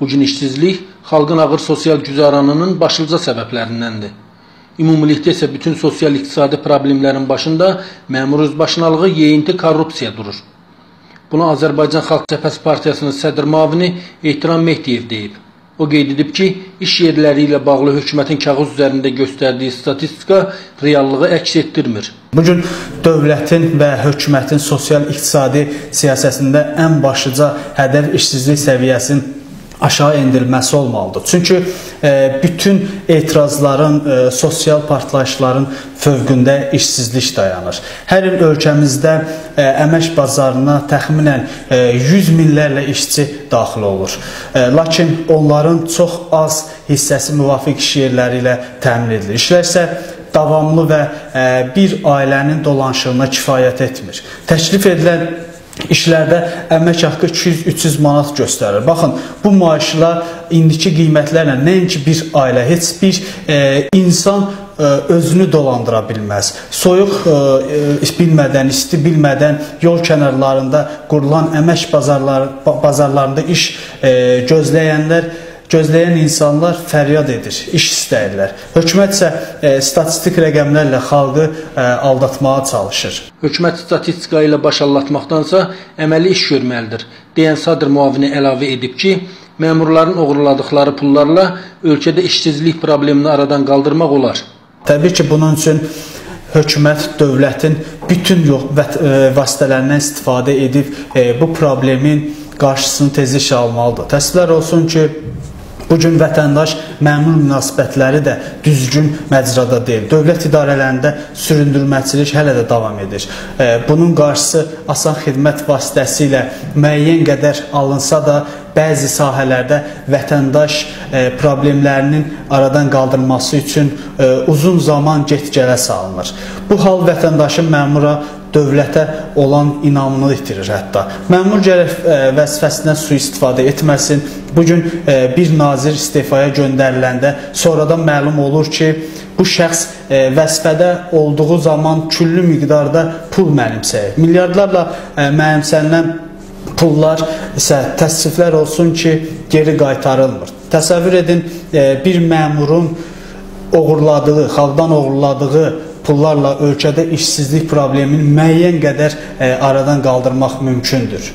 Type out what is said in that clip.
Bu gün işsizlik xalqın ağır sosial güzaranının başlıca səbəblərindəndir. Ümumilikdə isə bütün sosial-iqtisadi problemlərin başında məmur özbaşınalığı, yeyinti, korrupsiya durur. Bunu Azərbaycan Xalq Cəbhəsi Partiyasının sədr müavini Ehtiram Mehdiyev deyib. O qeyd edib ki, iş yerləri ilə bağlı hökumətin kağız üzərində göstərdiyi statistika reallığı əks etdirmir. Bu gün dövlətin və hökumətin sosial-iqtisadi siyasətində ən başlıca hədəf işsizlik səviyyəsinin aşağı endirilməsi olmalıdır. Çünki e, bütün etirazların, e, sosial partlayışların fövqündə işsizlik dayanır. Hər il ölkəmizdə e, əmək bazarına təxminən e, 100 minlərlə işçi daxil olur. E, lakin onların çox az hissəsi müvafiq iş yerləri ilə təmin edilir. İşlər isə davamlı və e, bir ailənin dolanışığına kifayət etmir. Təklif edilən işlərdə əmək haqqı 200-300 manat göstərir. Baxın, bu maaşlar indiki qiymətlərlə nəinki bir ailə, heç bir e, insan e, özünü dolandıra bilməz. Soyuq e, e, bilmədən, isti bilmədən yol kənarlarında qurulan əmək bazarları bazarlarında iş e, gözləyənlər gözləyən insanlar fəryad edir, iş istəyirlər. Hökumət isə e, statistik rəqəmlərlə xalqı e, aldatmağa çalışır. Hökumət statistika ilə baş allatmaqdansa əməli iş görməlidir, deyən Sadr müavini əlavə edib ki, məmurların oğurladıqları pullarla ölkədə işsizlik problemini aradan qaldırmaq olar. Təbii ki, bunun üçün hökumət dövlətin bütün yol e, vasitələrindən istifadə edib e, bu problemin qarşısını tezliklə almalıdır. Təəssüflər olsun ki, Bu gün vətəndaş məmur münasibətləri də düzgün məcrada deyil. Dövlət idarələrində süründürməçilik hələ də davam edir. E, bunun qarşısı asan xidmət vasitəsilə müəyyən qədər alınsa da bəzi sahələrdə vətəndaş e, problemlərinin aradan qaldırılması üçün e, uzun zaman get-gələ salınır. Bu hal vətəndaşın məmura dövlətə olan inamını itirir hətta. Məmur gərək e, vəzifəsindən sui-istifadə etməsin. Bu gün bir nazir istefaya göndəriləndə sonradan məlum olur ki, bu şəxs vəzifədə olduğu zaman küllü miqdarda pul mənimsəyir. Milyardlarla mənimsənilən pullar isə təəssüflər olsun ki, geri qaytarılmır. Təsəvvür edin, bir məmurun oğurladığı, xalqdan oğurladığı pullarla ölkədə işsizlik problemini müəyyən qədər e, aradan qaldırmaq mümkündür.